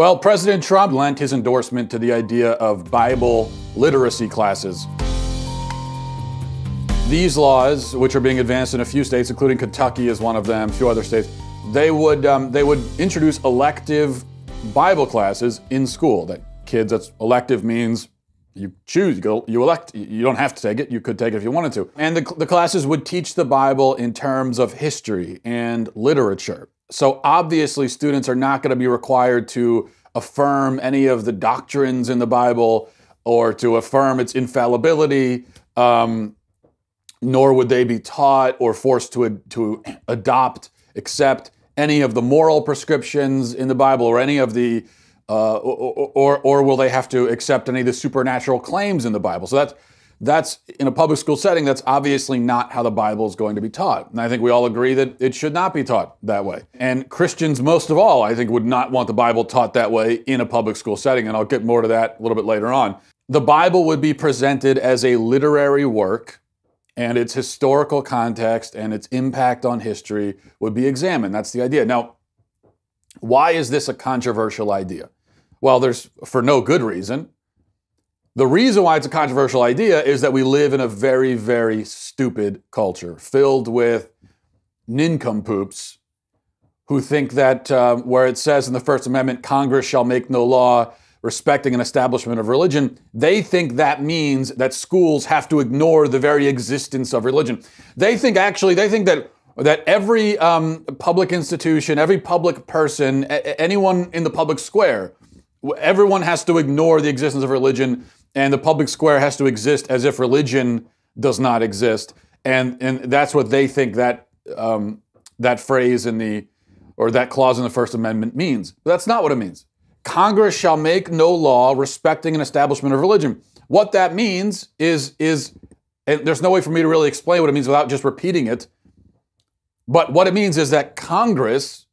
Well, President Trump lent his endorsement to the idea of Bible literacy classes. These laws, which are being advanced in a few states, including Kentucky is one of them, a few other states, they would um, they would introduce elective Bible classes in school. That kids, that's elective means you choose, you, go, you elect, you don't have to take it, you could take it if you wanted to. And the, the classes would teach the Bible in terms of history and literature. So obviously, students are not going to be required to affirm any of the doctrines in the Bible or to affirm its infallibility, um, nor would they be taught or forced to, to adopt, accept any of the moral prescriptions in the Bible or any of the uh, or, or, or will they have to accept any of the supernatural claims in the Bible? So that's that's in a public school setting. That's obviously not how the Bible is going to be taught, and I think we all agree that it should not be taught that way. And Christians, most of all, I think, would not want the Bible taught that way in a public school setting. And I'll get more to that a little bit later on. The Bible would be presented as a literary work and its historical context and its impact on history would be examined. That's the idea. Now, why is this a controversial idea? Well, there's for no good reason. The reason why it's a controversial idea is that we live in a very, very stupid culture filled with nincompoops who think that uh, where it says in the First Amendment, Congress shall make no law respecting an establishment of religion, they think that means that schools have to ignore the very existence of religion. They think actually, they think that that every um, public institution, every public person, a- anyone in the public square everyone has to ignore the existence of religion, and the public square has to exist as if religion does not exist. And and that's what they think that um, that phrase in the or that clause in the First Amendment means. But that's not what it means. Congress shall make no law respecting an establishment of religion. What that means is is and there's no way for me to really explain what it means without just repeating it. But what it means is that Congress,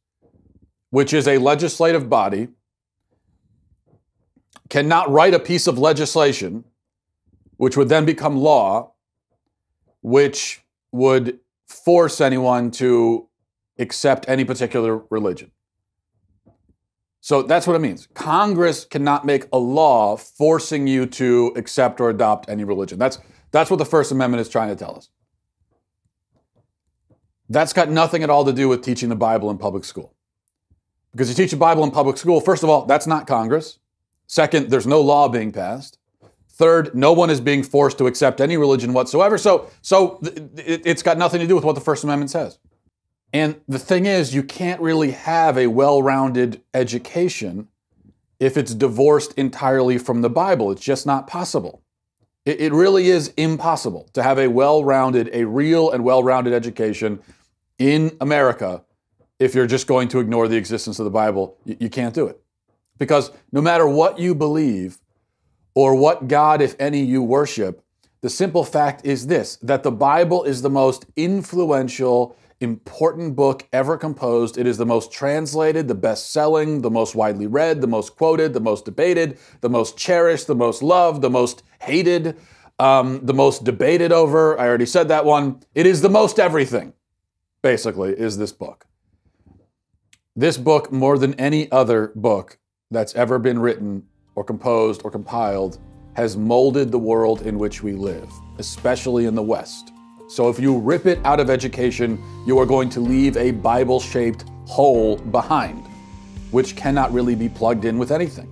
which is a legislative body, cannot write a piece of legislation, which would then become law, which would force anyone to accept any particular religion. So that's what it means. Congress cannot make a law forcing you to accept or adopt any religion. That's, that's what the First Amendment is trying to tell us. That's got nothing at all to do with teaching the Bible in public school. Because you teach the Bible in public school, first of all, that's not Congress. Second, there's no law being passed. Third, no one is being forced to accept any religion whatsoever. So, so it's got nothing to do with what the First Amendment says. And the thing is, you can't really have a well rounded education if it's divorced entirely from the Bible. It's just not possible. It, it really is impossible to have a well rounded, a real and well rounded education in America if you're just going to ignore the existence of the Bible. You, you can't do it. Because no matter what you believe or what God, if any, you worship, the simple fact is this that the Bible is the most influential, important book ever composed. It is the most translated, the best selling, the most widely read, the most quoted, the most debated, the most cherished, the most loved, the most hated, um, the most debated over. I already said that one. It is the most everything, basically, is this book. This book, more than any other book, that's ever been written or composed or compiled has molded the world in which we live, especially in the West. So if you rip it out of education, you are going to leave a Bible shaped hole behind, which cannot really be plugged in with anything.